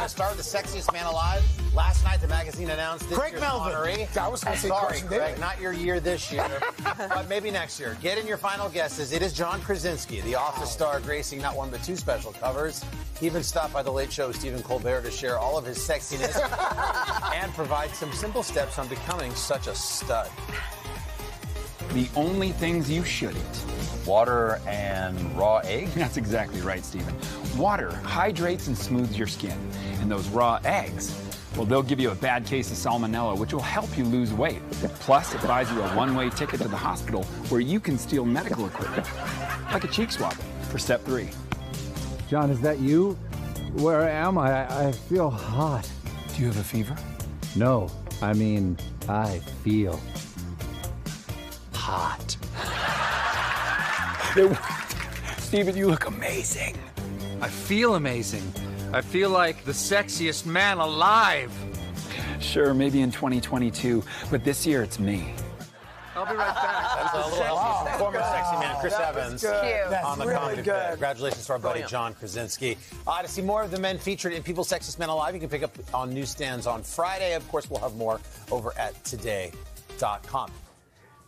going to start with the sexiest man alive. Last night, the magazine announced this Craig year's Melvin. honoree. I was gonna say Sorry, Carson Craig, Daly. not your year this year, but maybe next year. Get in your final guesses. It is John Krasinski, the Office star, gracing not one but two special covers. He even stopped by the Late Show with Stephen Colbert to share all of his sexiness and provide some simple steps on becoming such a stud. The only things you should eat. Water and raw egg? That's exactly right, Stephen. Water hydrates and smooths your skin. And those raw eggs, well, they'll give you a bad case of salmonella, which will help you lose weight. Plus, it buys you a one way ticket to the hospital where you can steal medical equipment, like a cheek swab, for step three. John, is that you? Where am I? I feel hot. Do you have a fever? No, I mean, I feel Hot. Stephen, you look amazing. I feel amazing. I feel like the sexiest man alive. Sure, maybe in 2022, but this year it's me. I'll be right back. That's a little help from former sexy man Chris That Evans good. Cute. That's on the really comedy good. bit. Congratulations to our buddy John Krasinski. Uh, to see more of the men featured in People's Sexiest Men Alive, you can pick up on newsstands on Friday. Of course, we'll have more over at today.com.